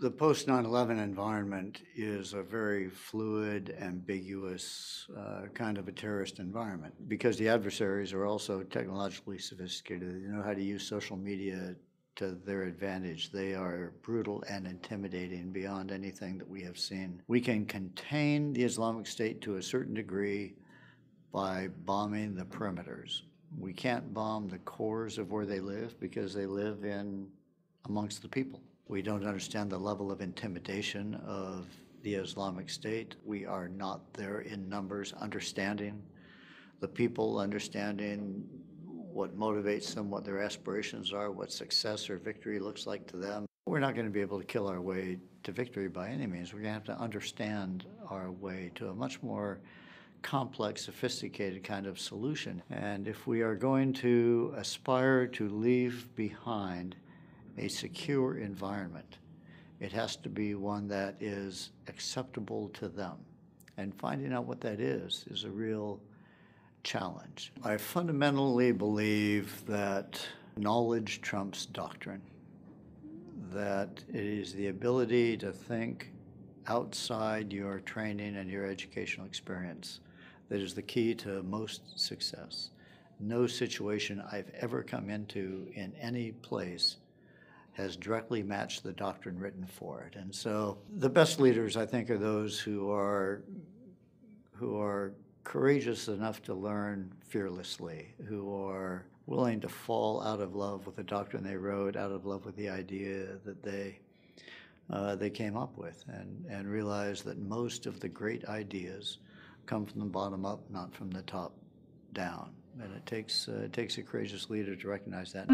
The post 9 11 environment is a very fluid, ambiguous uh, kind of a terrorist environment because the adversaries are also technologically sophisticated. They know how to use social media to their advantage. They are brutal and intimidating beyond anything that we have seen. We can contain the Islamic State to a certain degree by bombing the perimeters. We can't bomb the cores of where they live because they live in amongst the people. We don't understand the level of intimidation of the Islamic State. We are not there in numbers, understanding the people, understanding what motivates them, what their aspirations are, what success or victory looks like to them. We're not going to be able to kill our way to victory by any means. We're going to have to understand our way to a much more complex, sophisticated kind of solution. And if we are going to aspire to leave behind a secure environment, it has to be one that is acceptable to them. And finding out what that is is a real challenge. I fundamentally believe that knowledge trumps doctrine, that it is the ability to think outside your training and your educational experience that is the key to most success. No situation I've ever come into in any place has directly matched the doctrine written for it. And so the best leaders, I think, are those who are who are courageous enough to learn fearlessly, who are willing to fall out of love with the doctrine they wrote, out of love with the idea that they uh, they came up with, and and realize that most of the great ideas come from the bottom up, not from the top down. And it takes uh, it takes a courageous leader to recognize that.